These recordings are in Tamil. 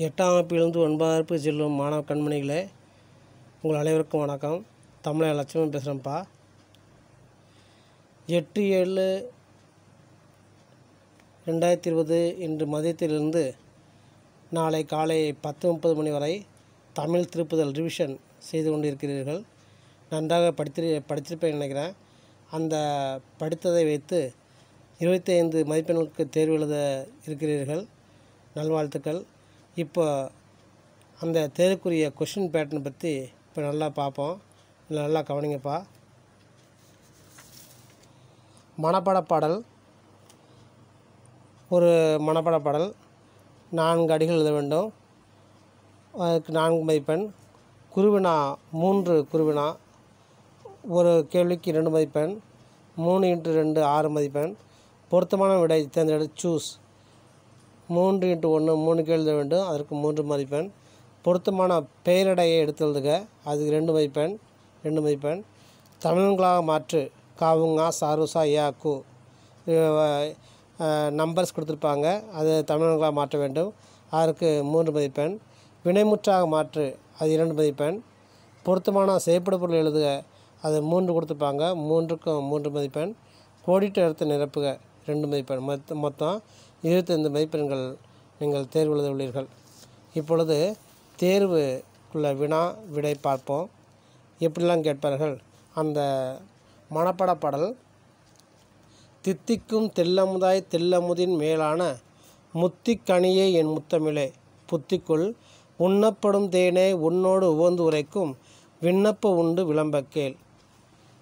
எட்டாம் வகுப்பிலிருந்து ஒன்பதாம் வகுப்பு செல்லும் மாணவ கண்மணிகளே உங்கள் அனைவருக்கும் வணக்கம். தமிழக லட்சுமி பேசுகிறேன்ப்பா எட்டு ஏழு ரெண்டாயிரத்தி இருபது இன்று மதியத்திலிருந்து நாளை காலை பத்து முப்பது மணி வரை தமிழ் திருப்புதல் ரிவிஷன் செய்து கொண்டிருக்கிறீர்கள். நன்றாக படித்திரு படித்திருப்பேன் நினைக்கிறேன். அந்த படித்ததை வைத்து இருபத்தி ஐந்து மதிப்பெண்களுக்கு தேர்வு எழுத இருக்கிறீர்கள். நல்வாழ்த்துக்கள். இப்போ அந்த தேர்வுக்குரிய கொஷின் பேட்டர்னை பற்றி இப்போ நல்லா பார்ப்போம். இல்லை நல்லா கவனிங்கப்பா. மனப்படப்பாடல். பாடல் ஒரு மனப்படப்பாடல். பாடல் நான்கு அடிகள் எழுத வேண்டும். அதுக்கு நான்கு மதிப்பெண். குருவினா மூன்று குருவினா. ஒரு கேள்விக்கு ரெண்டு மதிப்பெண். மூணு இன்ட்டு ரெண்டு ஆறு மதிப்பெண். பொருத்தமான விடை தேர்ந்தெடு சூஸ் மூன்று இன்ட்டு ஒன்று மூணுக்கு எழுத வேண்டும். அதற்கு மூன்று மதிப்பெண். பொருத்தமான பெயரடையை எடுத்து எழுதுக அதுக்கு ரெண்டு மதிப்பெண் ரெண்டு மதிப்பெண். தமிழங்களாக மாற்று. காவுங்கா சாருசா ஏ கு. நம்பர்ஸ் கொடுத்துருப்பாங்க. அது தமிழங்களாக மாற்ற வேண்டும். அதற்கு மூன்று மதிப்பெண். வினைமுற்றாக மாற்று. அது இரண்டு மதிப்பெண். பொருத்தமான செய்யப்படு பொருள் எழுதுக. அது மூன்று கொடுத்துருப்பாங்க. மூன்றுக்கும் மூன்று மதிப்பெண். கோடிட்டு எடுத்து நிரப்புக. ரெண்டு மதிப்பெண். மொத்த மொத்தம் இருபத்தைந்து மதிப்பெண்கள் நீங்கள் தேர்வு எழுத உள்ளீர்கள். இப்பொழுது தேர்வுக்குள்ள வினா விடை பார்ப்போம். எப்படிலாம் கேட்பார்கள்? அந்த மனப்பாட பாடல் தித்திக்கும் தெல்லமுதாய் தெல்லமுதின் மேலான முத்திக்கனியே என் முத்தமிழே புத்திக்குள் உண்ணப்படும் தேனே உன்னோடு உவந்து உரைக்கும் விண்ணப்ப உண்டு விளம்ப கேள்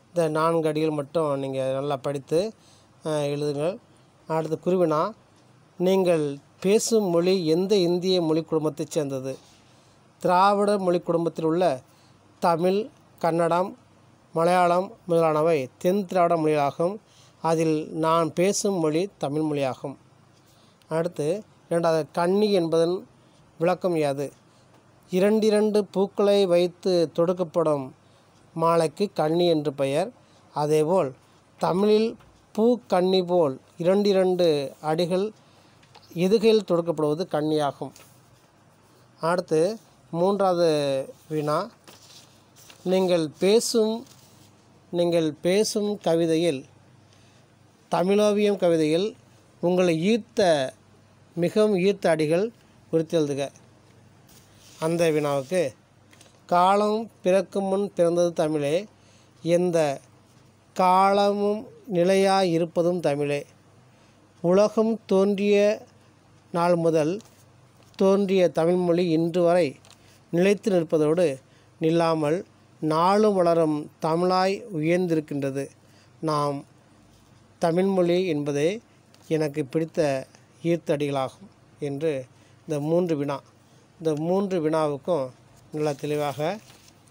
இந்த நான்கு அடிகள் மட்டும் நீங்கள் நல்லா படித்து எழுதுங்கள். அடுத்து குருவினா நீங்கள் பேசும் மொழி எந்த இந்திய மொழி குடும்பத்தைச் சேர்ந்தது? திராவிட மொழி குடும்பத்தில் உள்ள தமிழ் கன்னடம் மலையாளம் முதலானவை தென் திராவிட மொழியாகும் அதில் நான் பேசும் மொழி தமிழ் மொழியாகும். அடுத்து இரண்டாவது கன்னி என்பதன் விளக்கம் யாது? இரண்டிரண்டு பூக்களை வைத்து தொடுக்கப்படும் மாலைக்கு கன்னி என்று பெயர். அதேபோல் தமிழில் பூ கன்னி போல் இரண்டிரண்டு அடிகள் எதுகையில் தொடுக்கப்படுவது கன்னியாகும். அடுத்து மூன்றாவது வினா நீங்கள் பேசும் நீங்கள் பேசும் கவிதையில் தமிழோவியம் கவிதையில் உங்களை ஈர்த்த மிகவும் ஈர்த்த அடிகள் குறித்து எழுதுக. அந்த வினாவுக்கு காலம் பிறக்கும் முன் பிறந்தது தமிழே எந்த காலமும் நிலையாக இருப்பதும் தமிழே. உலகம் தோன்றிய நாள் முதல் தோன்றிய தமிழ்மொழி இன்று வரை நிலைத்து நிற்பதோடு நில்லாமல் நாளும் வளரும் தமிழாய் உயர்ந்திருக்கின்றது. நாம் தமிழ்மொழி என்பதே எனக்கு பிடித்த ஈர்த்தடிகளாகும் என்று இந்த மூன்று வினா இந்த மூன்று வினாவுக்கும் நல்லா தெளிவாக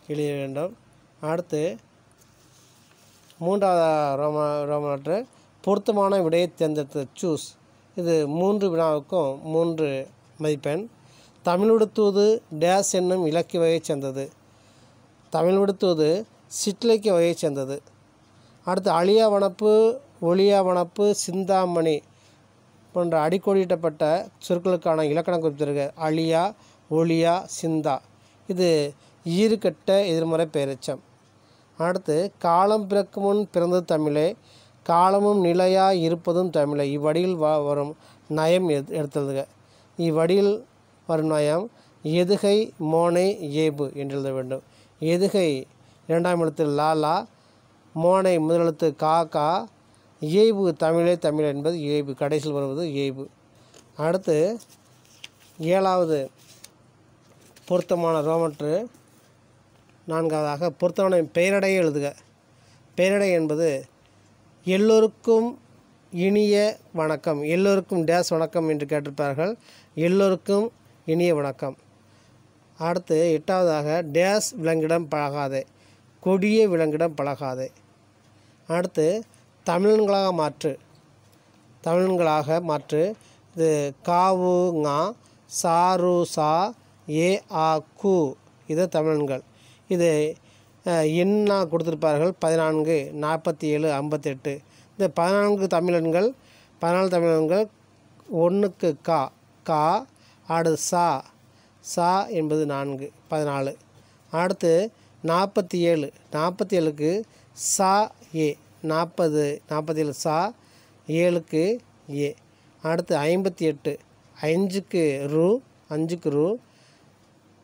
எழுத வேண்டும். அடுத்து மூன்றாவது ரோம ரோமனற்று பொருத்தமான விடையை தேர்ந்தெடுத்த சூஸ். இது மூன்று வினாவுக்கும் மூன்று மதிப்பெண். தமிழுடுத்துவது டேஸ் என்னும் இலக்கிய வகையைச் சேர்ந்தது. தமிழுடுத்துவது சிற்றிலக்கிய வகையைச் சேர்ந்தது. அடுத்து அழியா வனப்பு ஒளியா வனப்பு சிந்தாமணி போன்ற அடிக்கோடிட்டப்பட்ட சொற்களுக்கான இலக்கணம் குறிப்பிட்டிருக்க. அழியா ஒளியா சிந்தா. இது ஈறுகட்ட எதிர்மறை பெயரெச்சம். அடுத்து காலம் பிறக்கும் முன் பிறந்தது தமிழே. காலமும் நிலையாய் இருப்பதும் தமிழை. இவ்வடியில் வ வரும் நயம் எத் எடுத்தெழுதுக. இவ்வடியில் வரும் நயம் எதுகை மோனை ஏபு என்று எழுத வேண்டும். எதுகை இரண்டாம் எழுத்து லாலா மோனை முதலெழுத்து காக்கா இயைபு தமிழே தமிழ் என்பது இயைபு கடைசியில் வருவது இயைபு அடுத்து ஏழாவது பொருத்தமான ரோமற்று நான்காவதாக பொருத்தமான பெயரடையை எழுதுக. பெயரடை என்பது எல்லோருக்கும் இனிய வணக்கம். எல்லோருக்கும் டேஸ் வணக்கம் என்று கேட்டிருப்பார்கள். எல்லோருக்கும் இனிய வணக்கம். அடுத்து எட்டாவதாக டேஸ் விலங்கிடம் பழகாதே. கொடிய விலங்கிடம் பழகாதே. அடுத்து தமிழன்களாக மாற்று. தமிழன்களாக மாற்று. இது காவு ஙா சாரு சா ஏ ஆ கு. இது தமிழன்கள். இது எண்ணாக கொடுத்துருப்பார்கள். பதினான்கு நாற்பத்தி ஏழு ஐம்பத்தெட்டு. இந்த பதினான்கு தமிழன்கள் பதினாலு தமிழன்கள் ஒன்றுக்கு கா கா அடுத்து சா சா என்பது நான்கு பதினாலு. அடுத்து நாற்பத்தி ஏழு நாற்பத்தி ஏழுக்கு சா ஏ. நாற்பது நாற்பத்தி ஏழு சா ஏழுக்கு ஏ. அடுத்து ஐம்பத்தி எட்டு அஞ்சுக்கு ரூ அஞ்சுக்கு ரூ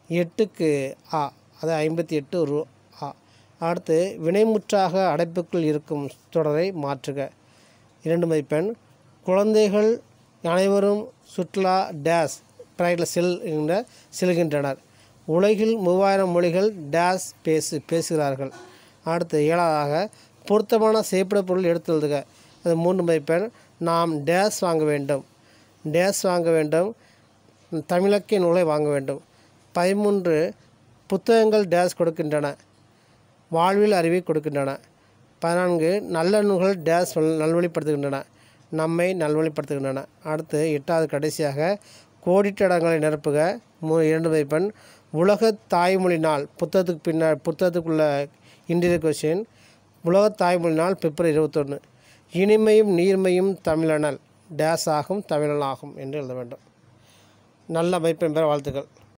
எட்டுக்கு ஆ. அது ஐம்பத்தி எட்டு ரூ. அடுத்து வினைமுற்றாக அடைப்புக்குள் இருக்கும் தொடரை மாற்றுக. இரண்டு மதிப்பெண். குழந்தைகள் அனைவரும் சுற்றுலா டேஸ் பிரைட்டில் செல் என்ற செல்கின்றனர். உலகில் மூவாயிரம் மொழிகள் டேஸ் பேசு பேசுகிறார்கள். அடுத்து ஏழாவதாக பொருத்தமான செய்யப்பட பொருள் எடுத்து எழுதுக. அது மூன்று மதிப்பெண். நாம் டேஸ் வாங்க வேண்டும். டேஸ் வாங்க வேண்டும். தமிழக்கிய நூலை வாங்க வேண்டும். பதிமூன்று புத்தகங்கள் டேஸ் கொடுக்கின்றன. வாழ்வில் அறிவை கொடுக்கின்றன. பதினான்கு நல்ல நூல்கள் டேஸ் நல்வழிப்படுத்துகின்றன. நம்மை நல்வழிப்படுத்துகின்றன. அடுத்து எட்டாவது கடைசியாக கோடிட்டடங்களை நிரப்புக. மூ இரண்டு மதிப்பெண். உலக தாய்மொழி நாள் புத்தகத்துக்கு பின்னால் புத்தகத்துக்குள்ள இன்டீரியர் கொஷின் உலக தாய்மொழி நாள் பிப்ரவரி இருபத்தொன்று இனிமையும் நீர்மையும் தமிழனல். டேஸ் ஆகும் தமிழன் ஆகும் என்று எழுத வேண்டும். நல்ல மதிப்பெண் பெற வாழ்த்துக்கள்.